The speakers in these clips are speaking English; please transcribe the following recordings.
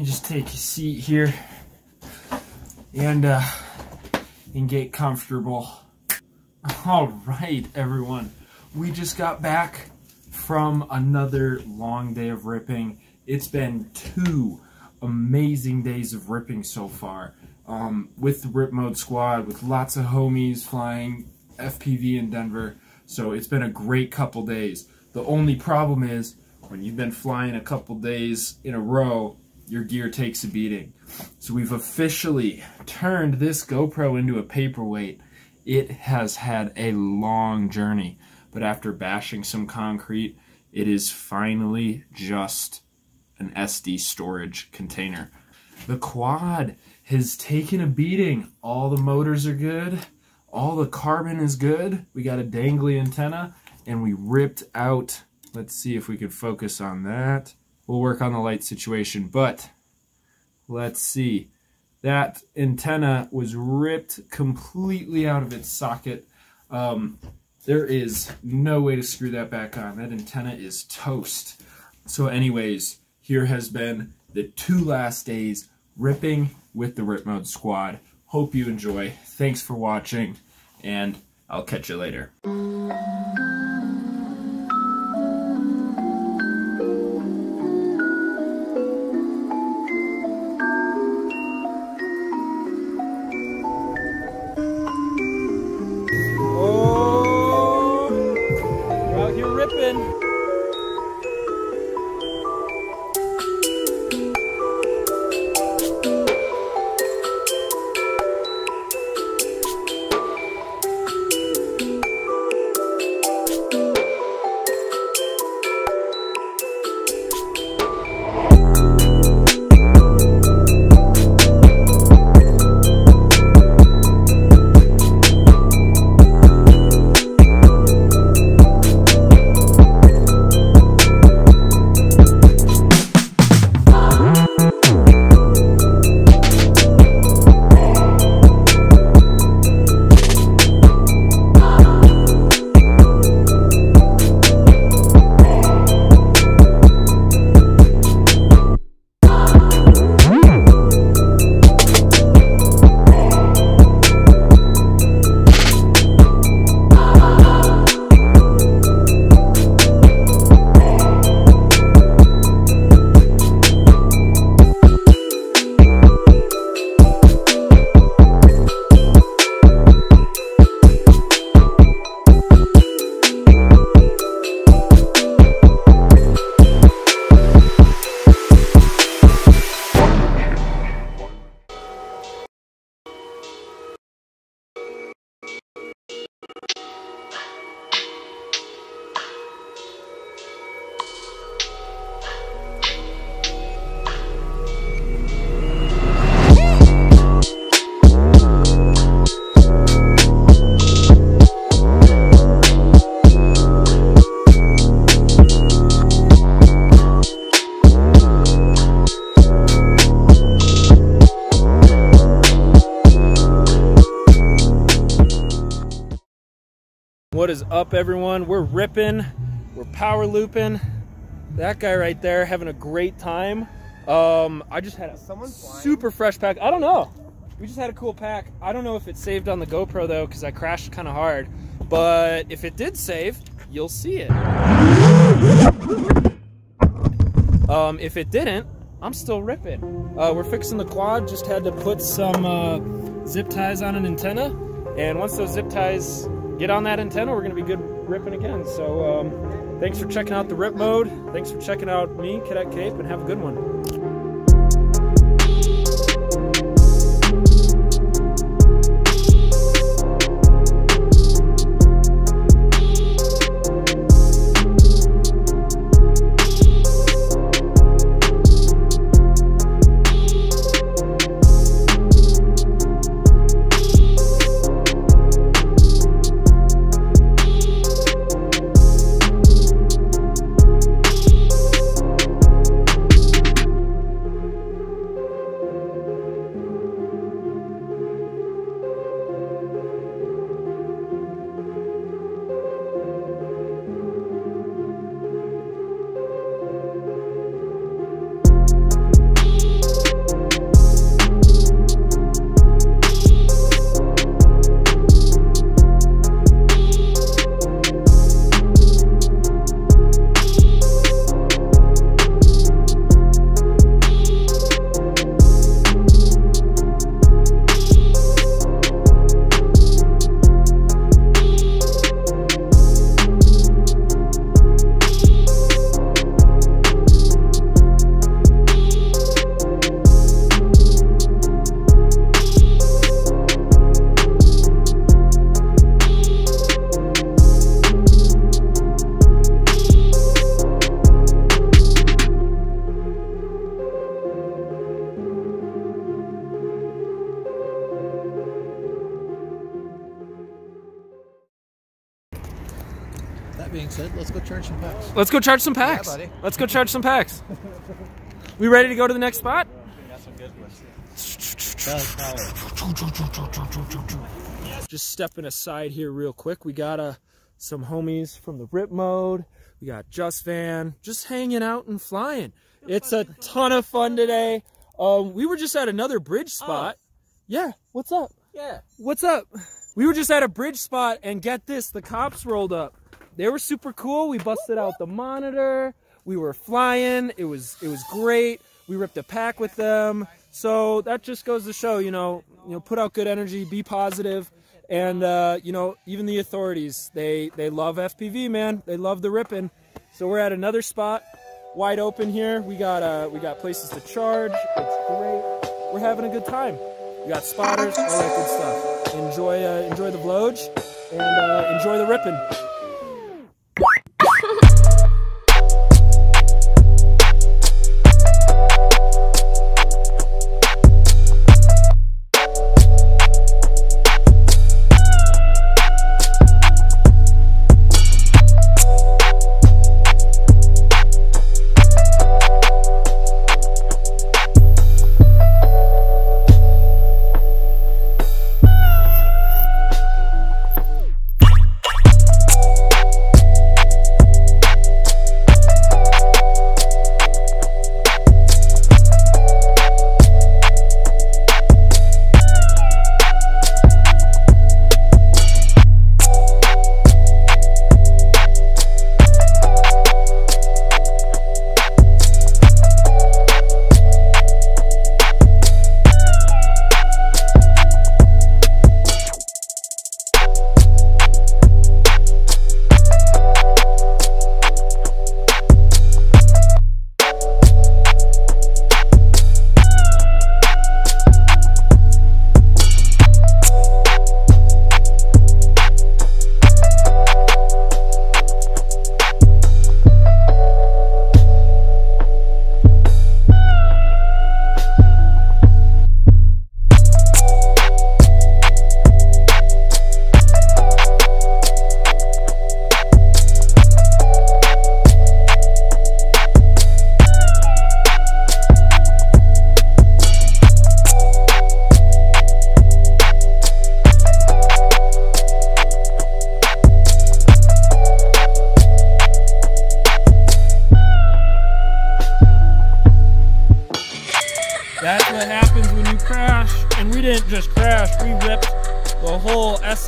me just take a seat here and uh, and get comfortable. All right, everyone. We just got back from another long day of ripping. It's been two amazing days of ripping so far. Um, with the Rip Mode squad, with lots of homies flying FPV in Denver. So it's been a great couple days. The only problem is when you've been flying a couple days in a row, your gear takes a beating. So we've officially turned this GoPro into a paperweight. It has had a long journey, but after bashing some concrete, it is finally just an SD storage container. The quad has taken a beating. All the motors are good. All the carbon is good. We got a dangly antenna and we ripped out. Let's see if we could focus on that. We'll work on the light situation, but let's see. That antenna was ripped completely out of its socket. Um, there is no way to screw that back on. That antenna is toast. So anyways, here has been the two last days ripping with the Rip Mode Squad. Hope you enjoy. Thanks for watching, and I'll catch you later. What is up, everyone? We're ripping, we're power looping. That guy right there having a great time. Um, I just had a super fresh pack. I don't know. We just had a cool pack. I don't know if it saved on the GoPro though, because I crashed kind of hard. But if it did save, you'll see it. Um, if it didn't, I'm still ripping. Uh, we're fixing the quad. Just had to put some uh, zip ties on an antenna. And once those zip ties get on that antenna, we're going to be good ripping again. So um, thanks for checking out the rip mode. Thanks for checking out me, Cadet Cape, and have a good one. That being said, let's go charge some packs. Let's go charge some packs. Yeah, buddy. Let's go charge some packs. we ready to go to the next spot? That's some good ones. Just stepping aside here real quick. We got uh, some homies from the Rip Mode. We got Just Van, just hanging out and flying. It's a ton of fun today. Um, we were just at another bridge spot. Yeah, what's up? Yeah. What's up? We were just at a bridge spot and get this, the cops rolled up. They were super cool. We busted out the monitor. We were flying. It was it was great. We ripped a pack with them. So that just goes to show, you know, you know, put out good energy, be positive, and uh, you know, even the authorities, they they love FPV, man. They love the ripping. So we're at another spot, wide open here. We got uh, we got places to charge. It's great. We're having a good time. We got spotters, all that good stuff. Enjoy uh, enjoy the vlog and uh, enjoy the ripping.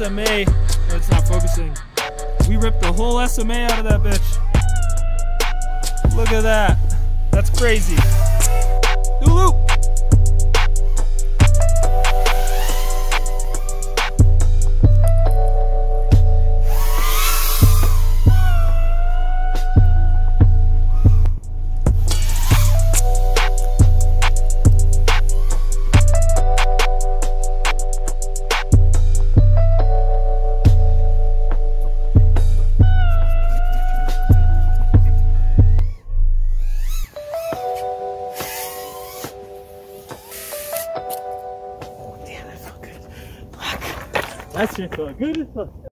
SMA. Oh, it's not focusing. We ripped the whole SMA out of that bitch. Look at that. That's crazy. Do loop. That shit good.